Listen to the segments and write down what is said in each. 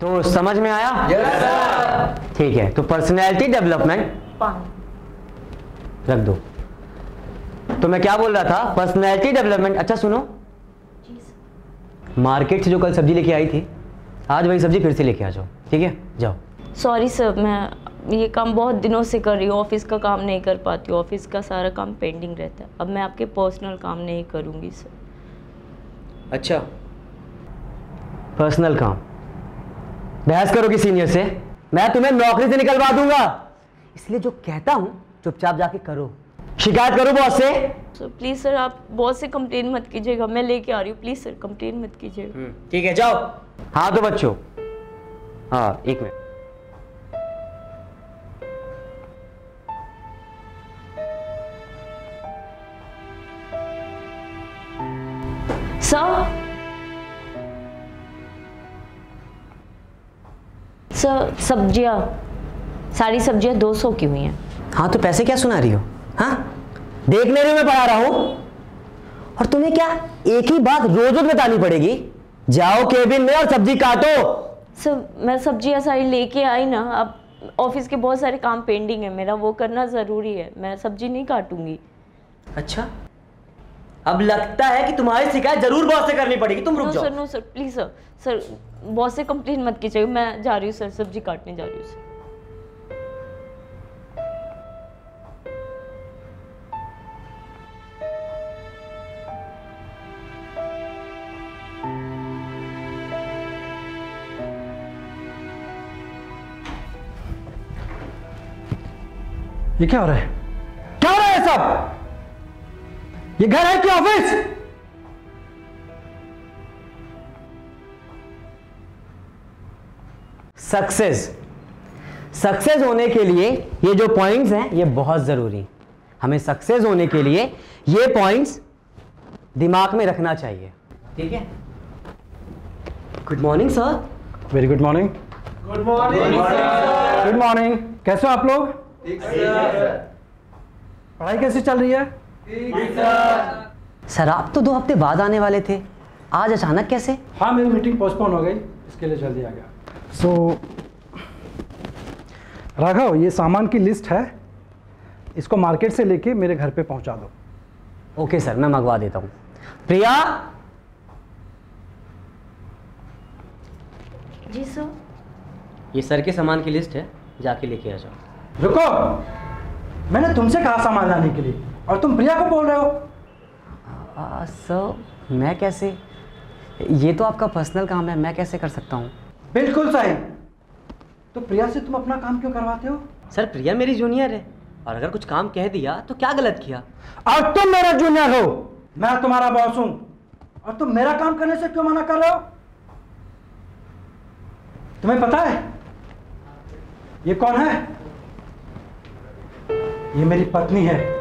तो समझ में आया? यस ठीक है तो पर्सनैलिटी डेवलपमेंट रख दो। तो मैं क्या बोल रहा था? पर्सनैलिटी डेवलपमेंट अच्छा सुनो। मार्केट से जो कल सब्ज़ी लेके आई थी आज वही सब्ज़ी फिर से लेके आ जाओ ठीक है? जाओ। सॉरी सर मैं ये काम बहुत दिनों से कर रही हूँ ऑफ़िस का काम नहीं कर पाती ऑफ़िस का सारा काम पेंडिंग रहता है। अब मैं आपके पर्सनल काम नहीं करूँगी सर अच्छा। पर्सनल काम। बहस करोगी सीनियर से। मैं तुम्हें नौकरी से निकलवा दूँगा। इसलिए जो कहता हूँ चुपचाप जाके करो। शिकायत करो बॉस से। सर प्लीज़ सर आप बहुत से कंप्लेन मत कीजिएगा। मैं लेके आ रही हूँ। प्लीज़ सर कंप्लेन मत कीजिएगा। ठीक है जाओ। हाँ तो बच्चों। हाँ एक मिनट। सर सब्ज़ियाँ सारी सब्ज़ियाँ 200 की हुई हैं। हाँ तो पैसे क्या सुना रही हो? हाँ? देख ले रही मैं पढ़ा रहा हूँ। और तुम्हें क्या एक ही बात रोज रोज बतानी पड़ेगी? जाओ केबिन में और सब्ज़ी काटो। सर मैं सब्ज़ियाँ सारी लेके आई ना अब ऑफ़िस के बहुत सारे काम पेंडिंग है मेरा वो करना ज़रूरी है। मैं सब्ज़ी नहीं काटूँगी। अच्छा। अब लगता है कि तुम्हारी शिकायत ज़रूर बॉस से करनी पड़ेगी। तुम रुक जाओ। Sir no sir please sir sir boss से कंप्लेन मत कीजिएगा मैं जा रही हूँ सर सब्ज़ी काटने जा रही हूँ सर ये क्या हो रहा है? क्या हो रहा है सब? ये घर है कि ऑफ़िस? सक्सेस सक्सेस होने के लिए ये जो पॉइंट्स हैं ये बहुत ज़रूरी। हमें सक्सेस होने के लिए ये पॉइंट्स दिमाग में रखना चाहिए। ठीक है? Good morning sir very good morning good morning good morning कैसे हो आप लोग? पढ़ाई कैसी चल रही है? सर आप तो दो हफ़्ते बाद आने वाले थे। आज अचानक कैसे? हाँ मेरी मीटिंग पोस्टपोन हो गई। इसके लिए जल्दी आ गया। सो so, राघव ये सामान की लिस्ट है। इसको मार्केट से लेके मेरे घर पे पहुँचा दो। ओके okay, सर मैं मंगवा देता हूँ। प्रिया? जी सर ये सर के सामान की लिस्ट है जाके लेके आ जाओ। रुको! मैंने तुमसे कहा सामान लाने के लिए। और तुम प्रिया को बोल रहे हो? आ, सर मैं कैसे? ये तो आपका पर्सनल काम है मैं कैसे कर सकता हूँ? बिल्कुल सही तो प्रिया से तुम अपना काम क्यों करवाते हो? सर प्रिया मेरी जूनियर है। और अगर कुछ काम कह दिया तो क्या गलत किया? और तुम मेरा जूनियर हो। मैं तुम्हारा बॉस हूँ। और तुम मेरा काम करने से क्यों मना कर रहे हो? तुम्हें पता है? ये कौन है? ये मेरी पत्नी है।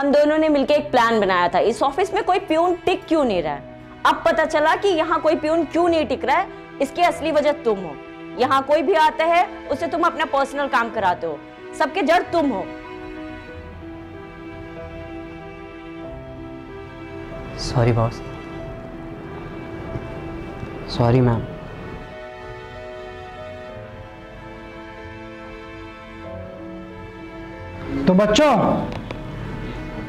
हम दोनों ने मिलकर एक प्लान बनाया था। इस ऑफ़िस में कोई प्यून टिक क्यों नहीं रहा? है अब पता चला कि यहाँ कोई प्यून क्यों नहीं टिक रहा है। इसकी असली वजह तुम हो। यहाँ कोई भी आता है उसे तुम अपना पर्सनल काम कराते हो। सबके जड़ तुम हो। सॉरी बॉस सॉरी मैम तो बच्चों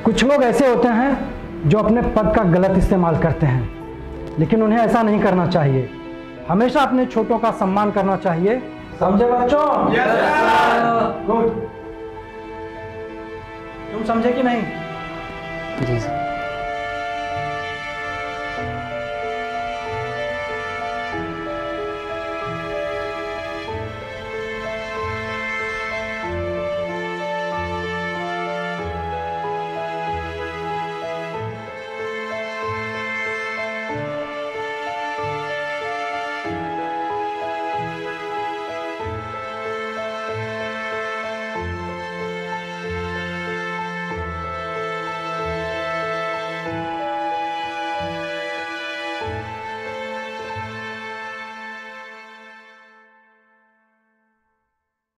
कुछ लोग ऐसे होते हैं जो अपने पद का गलत इस्तेमाल करते हैं लेकिन उन्हें ऐसा नहीं करना चाहिए। हमेशा अपने छोटों का सम्मान करना चाहिए। समझे बच्चों? गुड तुम समझे कि नहीं? जी सर